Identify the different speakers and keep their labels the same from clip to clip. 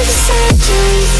Speaker 1: Conversations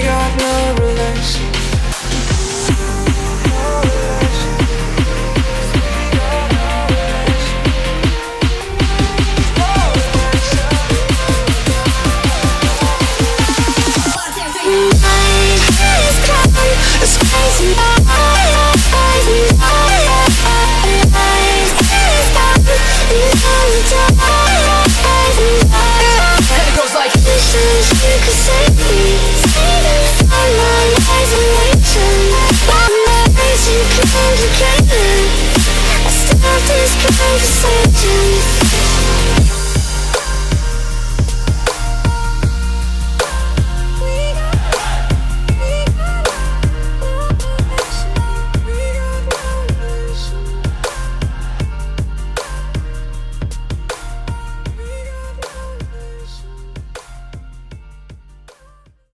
Speaker 2: eyes